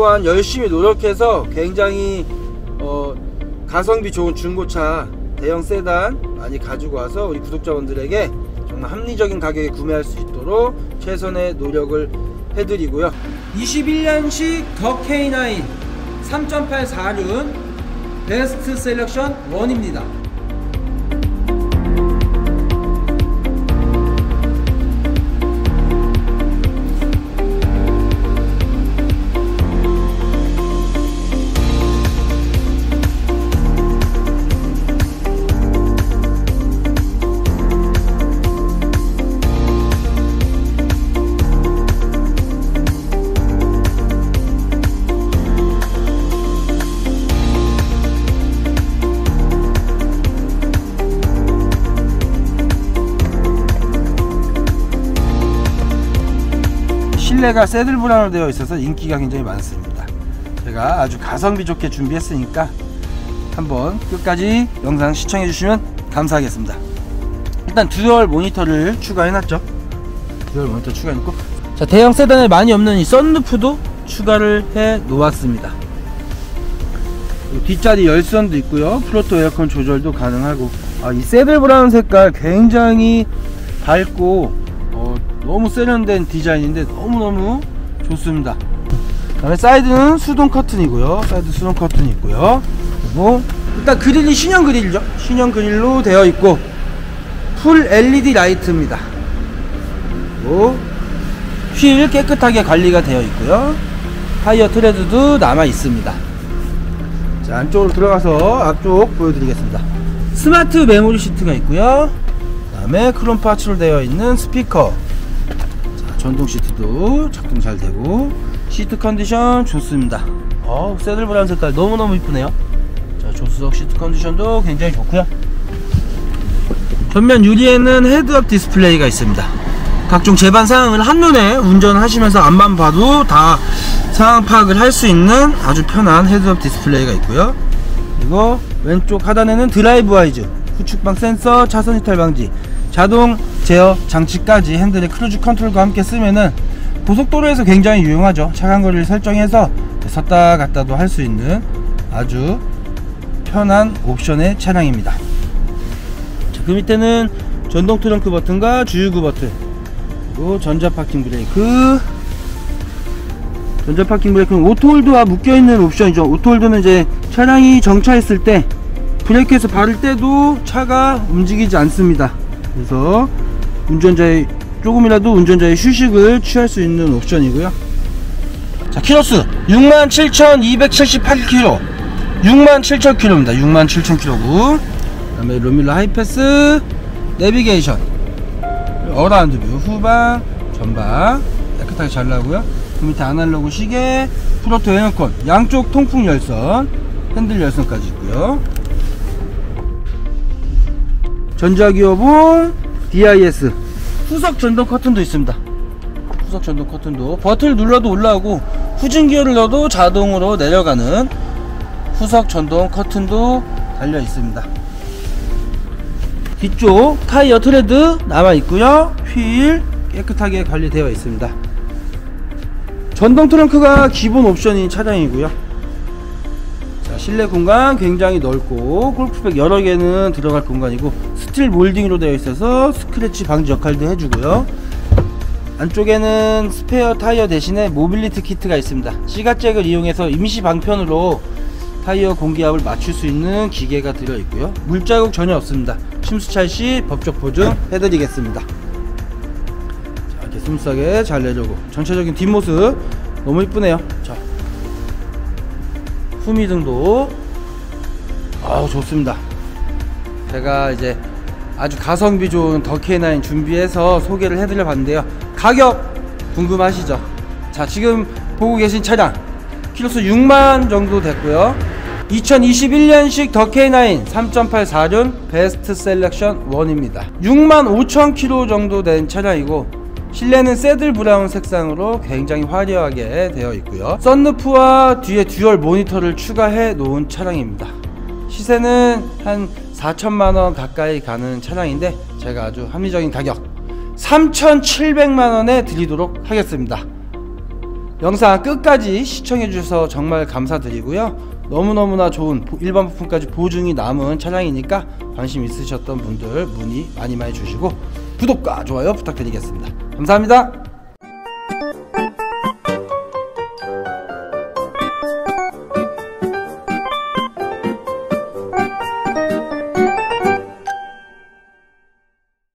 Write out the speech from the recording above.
또한 열심히 노력해서 굉장히 어, 가성비 좋은 중고차 대형 세단 많이 가지고 와서 우리 구독자분들에게 정말 합리적인 가격에 구매할 수 있도록 최선의 노력을 해드리고요. 21년식 더 K9 3.8 4륜 베스트 셀렉션 1입니다 실내가 saddle brown으로 되어 있어서 인기가 굉장히 많습니다. 제가 아주 가성비 좋게 준비했으니까 한번 끝까지 영상 시청해 주시면 감사하겠습니다. 일단 dual 모니터를 추가해 놨죠? dual 모니터 추가해 놓고. 자 대형 세단에 많이 없는 이 썬루프도 추가를 해 놓았습니다. 뒷자리 열선도 있고요. full auto 에어컨 조절도 가능하고. 아, 이 saddle brown 색깔 굉장히 밝고 어, 너무 세련된 디자인인데 너무너무 좋습니다. 그 다음에 사이드는 수동 커튼이고요. 사이드 수동 커튼이 있고요. 그리고 일단 그릴이 신형 그릴이죠. 신형 그릴로 되어 있고 full LED 라이트입니다. 그리고 휠 깨끗하게 관리가 되어 있고요. 타이어 트레드도 남아 있습니다. 자 안쪽으로 들어가서 앞쪽 보여드리겠습니다. 스마트 메모리 시트가 있고요. 그 다음에 크롬 parts로 되어 있는 스피커. 자, 전동 시트도 작동 잘 되고 시트 컨디션 좋습니다. 어 saddle brown 색깔 너무너무 이쁘네요. 자 조수석 시트 컨디션도 굉장히 좋고요. 전면 유리에는 헤드업 디스플레이가 있습니다. 각종 제반 사항을 한눈에 운전하시면서 앞만 봐도 다 상황 파악을 할 수 있는 아주 편한 헤드업 디스플레이가 있고요. 그리고 왼쪽 하단에는 드라이브 와이즈 후측방 센서 차선 이탈 방지 자동 제어 장치까지 핸들의 크루즈 컨트롤과 함께 쓰면은 고속도로에서 굉장히 유용하죠. 차간 거리를 설정해서 섰다 갔다도 할 수 있는 아주 편한 옵션의 차량입니다. 자, 그 밑에는 전동 트렁크 버튼과 주유구 버튼 그리고 전자 파킹 브레이크. 전자 파킹 브레이크는 오토홀드와 묶여있는 옵션이죠. 오토홀드는 이제 차량이 정차했을 때 브레이크에서 발을 떼도 차가 움직이지 않습니다 그래서 운전자의 조금이라도 운전자의 휴식을 취할 수 있는 옵션이고요. 자 키로수 67,278km 67,000km입니다. 67,000km고 그 다음에 룸미러 하이패스 내비게이션. 어라운드 뷰 후방 전방. 깨끗하게 잘 나오고요. 그 밑에 아날로그 시계 풀오토 에어컨. 양쪽 통풍 열선 핸들 열선까지 있고요 전자기어봉 DIS 후석 전동 커튼도 있습니다. 후석 전동 커튼도 버튼을 눌러도 올라오고 후진기어를 넣어도 자동으로 내려가는 후석 전동 커튼도 달려 있습니다. 뒤쪽 타이어 트레드 남아 있고요. 휠 깨끗하게 관리되어 있습니다. 전동 트렁크가 기본 옵션인 차량이고요. 자, 실내 공간 굉장히 넓고 골프백 여러 개는 들어갈 공간이고 스틸 몰딩으로 되어 있어서 스크래치 방지 역할도 해주고요. 안쪽에는 스페어 타이어 대신에 모빌리티 키트가 있습니다. 시가잭을 이용해서 임시 방편으로 타이어 공기압을 맞출 수 있는 기계가 들어있고요. 물자국 전혀 없습니다. 침수차일 시 법적 보증 해드리겠습니다. 자, 이렇게 스무스하게 잘 내려오고 전체적인 뒷모습 너무 이쁘네요. 자 후미 등도. 아우 좋습니다. 제가 이제 아주 가성비 좋은 더K9 준비해서 소개를 해드려 봤는데요. 가격 궁금하시죠? 자 지금 보고 계신 차량 키로수 6만 정도 됐고요. 2021년식 더K9 3.8 4륜 베스트 셀렉션 1입니다. 6만 5천 킬로 정도 된 차량이고 실내는 saddle brown 색상으로 굉장히 화려하게 되어 있고요. 썬루프와 뒤에 듀얼 모니터를 추가해 놓은 차량입니다. 시세는 한 4천만원 가까이 가는 차량인데 제가 아주 합리적인 가격 3,700만원에 드리도록 하겠습니다. 영상 끝까지 시청해주셔서 정말 감사드리고요. 너무너무나 좋은 일반 부품까지 보증이 남은 차량이니까 관심 있으셨던 분들 문의 많이 많이 주시고 구독과 좋아요 부탁드리겠습니다. 감사합니다.